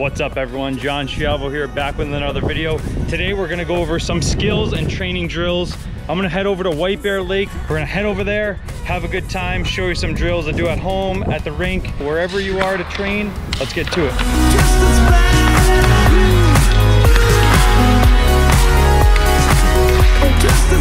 What's up everyone? John Schiavo here back with another video. Today we're gonna go over some skills and training drills. I'm gonna head over to White Bear Lake. We're gonna head over there, have a good time, show you some drills to do at home, at the rink, wherever you are to train. Let's get to it.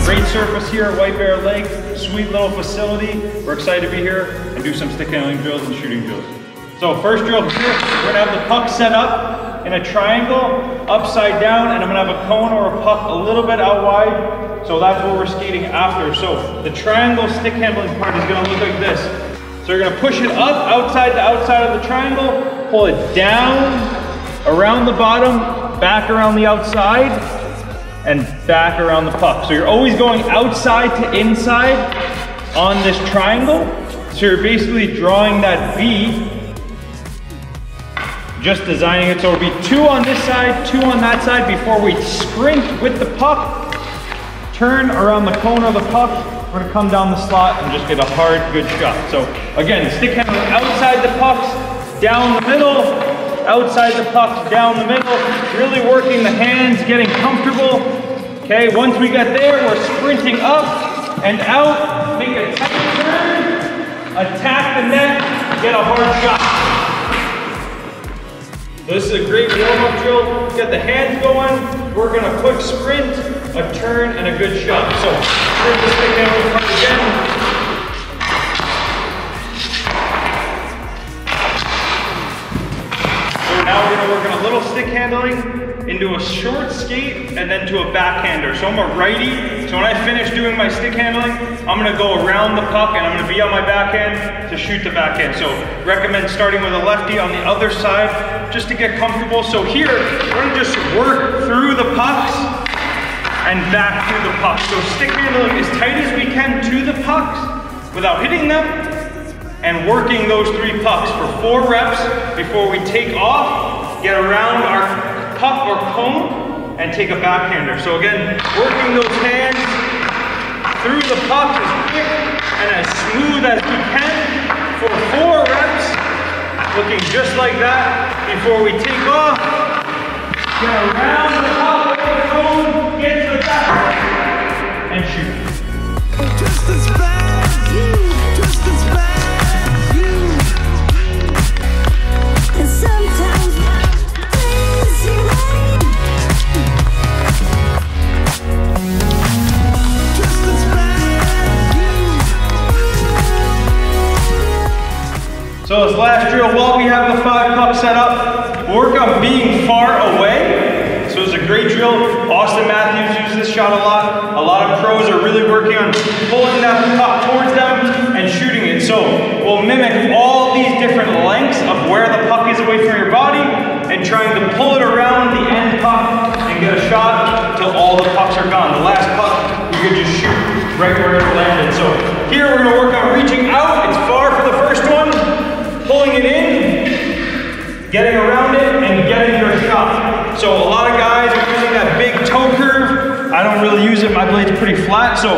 Great surface here at White Bear Lake. Sweet little facility. We're excited to be here and do some stick handling drills and shooting drills. So first drill here, we're gonna have the puck set up in a triangle, upside down, and I'm gonna have a cone or a puck a little bit out wide. So that's what we're skating after. So the triangle stick handling part is gonna look like this. So you're gonna push it up, outside the outside of the triangle, pull it down, around the bottom, back around the outside, and back around the puck. So you're always going outside to inside on this triangle. So you're basically drawing that V, just designing it so it'll be two on this side, two on that side before we sprint with the puck, turn around the cone of the puck, we're gonna come down the slot and just get a hard, good shot. So again, stick handling outside the pucks, down the middle, outside the puck, down the middle, really working the hands, getting comfortable. Okay, once we get there, we're sprinting up and out, make a tight turn, attack the net, get a hard shot. This is a great warm-up drill. Get the hands going. We're gonna quick sprint, a turn, and a good shot. So, turn this thing part again. Into a short skate and then to a backhander. So I'm a righty, so when I finish doing my stick handling, I'm gonna go around the puck and I'm gonna be on my backhand to shoot the backhand. So recommend starting with a lefty on the other side just to get comfortable. So here, we're gonna just work through the pucks and back through the pucks. So stick handling as tight as we can to the pucks without hitting them and working those three pucks for four reps before we take off, get around our puck or cone, and take a backhander. So again, working those hands through the puck as quick and as smooth as we can for four reps, looking just like that before we take off, get around the puck So this last drill, while we have the five puck set up, work on being far away. So it's a great drill. Auston Matthews uses this shot a lot. A lot of pros are really working on pulling that puck towards them and shooting it. So we'll mimic all these different lengths of where the puck is away from your body and trying to pull it around the end puck and get a shot till all the pucks are gone. The last puck, you can just shoot right where it landed. So here we're gonna work on reaching out. It's far for the first one pulling it in, getting around it, and getting your shot. So a lot of guys are using that big toe curve. I don't really use it, my blade's pretty flat, so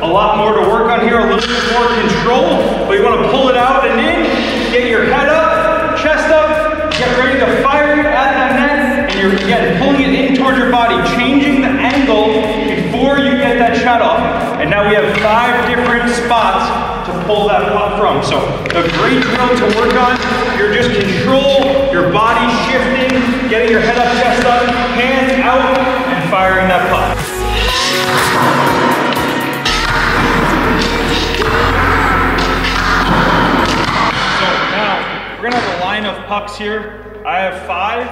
a lot more to work on here, a little bit more control, but you wanna pull it out and in, get your head up, chest up, get ready to fire it at that net, and you're, again, pulling it in towards your body, changing the angle before you get that shot off. And now we have five different spots to pull that puck from. So a great drill to work on. You're just control, your body shifting, getting your head up, chest up, hands out, and firing that puck. So now we're gonna have a line of pucks here. I have five.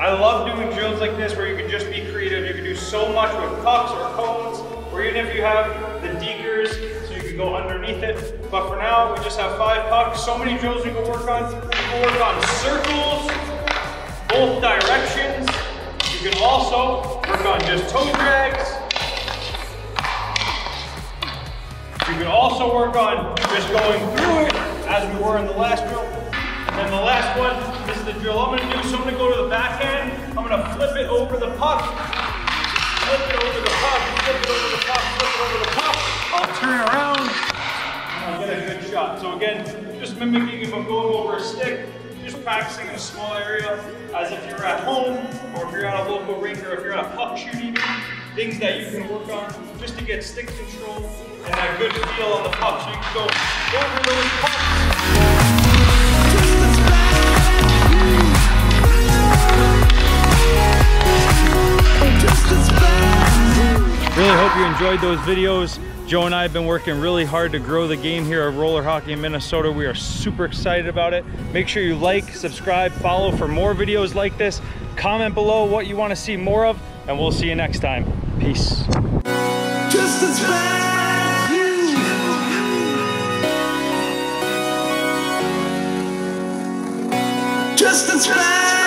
I love doing drills like this where you can just be creative. You can do so much with pucks or cones, or even if you have the dekers, can go underneath it. But for now, we just have five pucks. So many drills we can work on. We can work on circles, both directions. You can also work on just toe drags. You can also work on just going through it as we were in the last drill. And then the last one, this is the drill I'm gonna do. So I'm gonna go to the backhand. I'm gonna flip it over the puck. Flip it over the puck, flip it over the puck, flip it over the puck. I'll turn around shot. So again, just mimicking if I'm going over a stick, just practicing in a small area as if you're at home or if you're at a local rink or if you're at a puck shoot even. Things that you can work on just to get stick control and that good feel on the puck so you can go over those pucks. Really hope you enjoyed those videos. Joe and I have been working really hard to grow the game here at roller hockey in Minnesota. We are super excited about it. Make sure you like, subscribe, follow for more videos like this. Comment below what you want to see more of, and we'll see you next time. Peace. Just as.